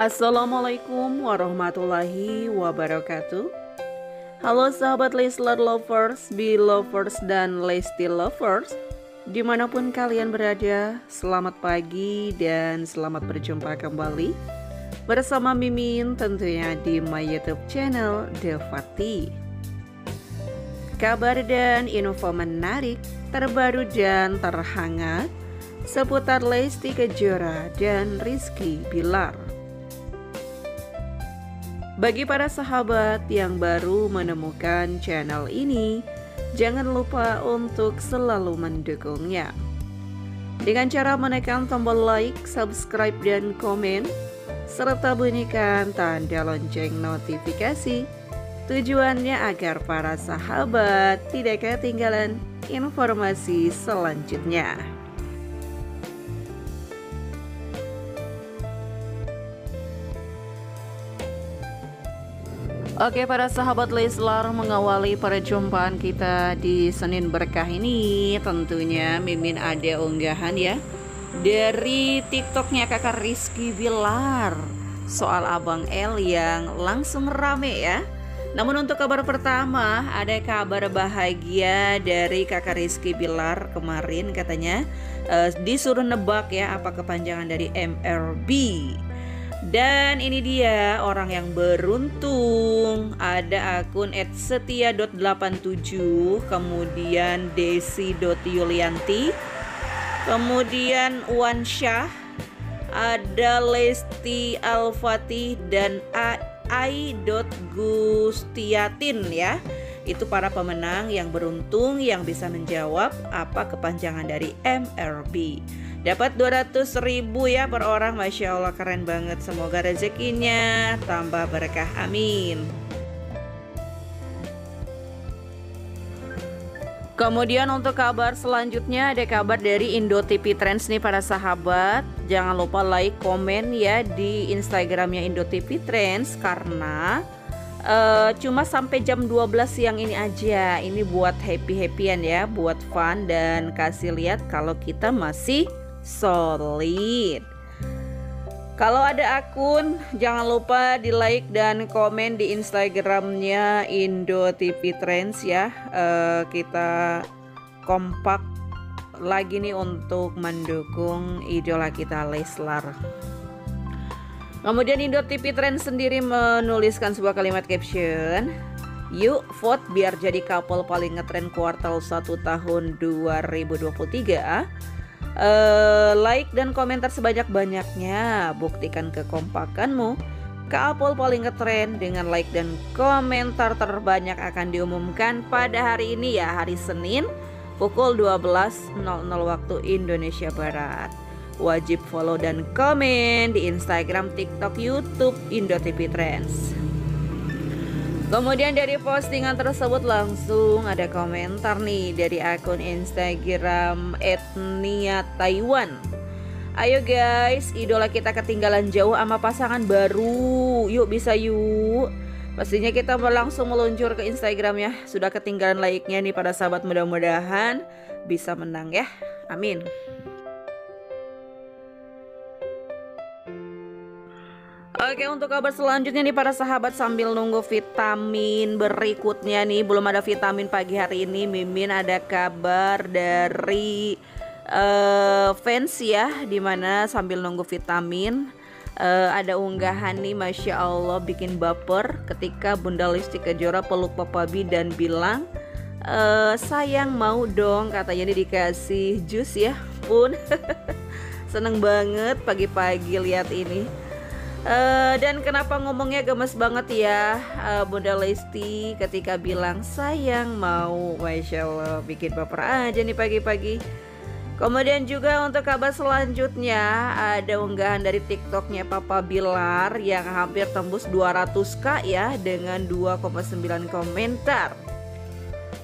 Assalamualaikum warahmatullahi wabarakatuh. Halo sahabat Leslar Lovers, Be Lovers, dan Lesti Lovers. Di mana pun kalian berada, selamat pagi dan selamat berjumpa kembali Bersama Mimin tentunya di my youtube channel Devati. Kabar dan info menarik, terbaru dan terhangat Seputar Lesti Kejora dan Rizky Bilar bagi para sahabat yang baru menemukan channel ini, jangan lupa untuk selalu mendukungnya. Dengan cara menekan tombol like, subscribe, dan komen, serta bunyikan tanda lonceng notifikasi. Tujuannya agar para sahabat tidak ketinggalan informasi selanjutnya. Oke para sahabat Leslar mengawali perjumpaan kita di Senin Berkah ini Tentunya Mimin ada unggahan ya. Dari tiktoknya kakak Rizky Bilar Soal Abang L yang langsung rame ya. Namun untuk kabar pertama ada kabar bahagia dari kakak Rizky Bilar kemarin katanya uh, disuruh nebak ya apa kepanjangan dari MRB dan ini dia orang yang beruntung Ada akun @setia.87 Kemudian desi.yulianti Kemudian Wan Syah Ada Lesti Al-Fatih dan ai.gustiatin ya itu para pemenang yang beruntung yang bisa menjawab apa kepanjangan dari MRB. Dapat 200 ribu ya per orang. Masya Allah keren banget. Semoga rezekinya tambah berkah. Amin. Kemudian untuk kabar selanjutnya ada kabar dari Indo TV Trends nih para sahabat. Jangan lupa like, komen ya di Instagramnya Indo TV Trends Karena uh, cuma sampai jam 12 siang ini aja. Ini buat happy-happyan ya Buat fun dan kasih lihat kalau kita masih solid. Kalau ada akun, jangan lupa di like dan komen di Instagramnya Indo TV Trends ya. Uh, kita kompak lagi nih untuk mendukung idola kita Leslar. Kemudian Indo TV Trends sendiri menuliskan sebuah kalimat caption. Yuk vote biar jadi couple paling ngetren kuartal 1 tahun 2023 uh, like dan komentar sebanyak-banyaknya. Buktikan kekompakanmu. Couple paling ngetren dengan like dan komentar terbanyak akan diumumkan pada hari ini ya, hari Senin pukul 12.00 waktu Indonesia Barat. Wajib follow dan komen di Instagram, TikTok, YouTube Indo TV Trends. Kemudian dari postingan tersebut langsung ada komentar nih dari akun Instagram etnia Taiwan. Ayo guys, idola kita ketinggalan jauh sama pasangan baru. Yuk bisa yuk. Pastinya kita langsung meluncur ke Instagram ya. Sudah ketinggalan laiknya nih pada sahabat mudah-mudahan bisa menang ya. Amin. Oke untuk kabar selanjutnya nih para sahabat sambil nunggu vitamin berikutnya nih. Belum ada vitamin pagi hari ini Mimin ada kabar dari uh, fans ya di mana sambil nunggu vitamin uh, ada unggahan nih Masya Allah bikin baper ketika Bunda Listi Kejora peluk Papa Bi dan bilang uh, sayang mau dong katanya nih dikasih jus ya pun. Seneng banget pagi-pagi lihat ini Uh, dan kenapa ngomongnya gemes banget ya? Uh, Bunda Lesti ketika bilang sayang mau Masya Allah bikin baper aja nih pagi-pagi. Kemudian juga untuk kabar selanjutnya ada unggahan dari TikToknya Papa Bilar yang hampir tembus 200k ya dengan 2,9 komentar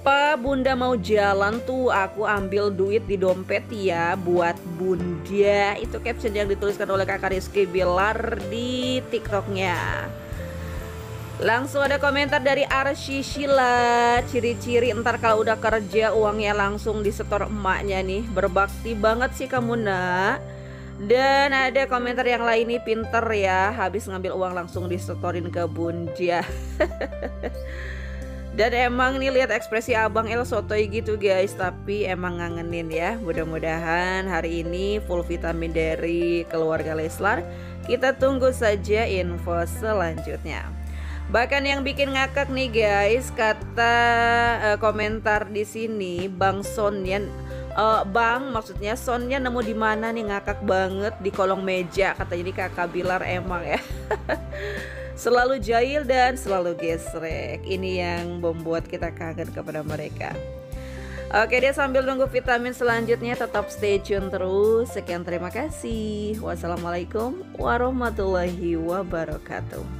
Pak bunda mau jalan tuh? Aku ambil duit di dompet ya buat bunda. Itu caption yang dituliskan oleh kakak Rizky Bilar di tiktoknya. Langsung ada komentar dari Arsy Sheila. Ciri-ciri ntar kalau udah kerja uangnya langsung disetor emaknya nih. Berbakti banget sih kamu nak. Dan ada komentar yang lain nih pinter ya. Habis ngambil uang langsung disetorin ke Bunda Dan emang nih lihat ekspresi Abang El sotoy gitu guys. Tapi emang ngangenin ya. Mudah-mudahan hari ini full vitamin dari keluarga Leslar. Kita tunggu saja info selanjutnya. Bahkan yang bikin ngakak nih guys, kata uh, komentar di sini Bang Sonyan uh, Bang maksudnya Sonnya nemu di mana nih? Ngakak banget di kolong meja kata jadi kakak Bilar emang ya selalu jahil dan selalu gesrek. Ini yang membuat kita kangen kepada mereka. Oke dia sambil nunggu vitamin selanjutnya tetap stay tune terus. Sekian terima kasih. Wassalamualaikum warahmatullahi wabarakatuh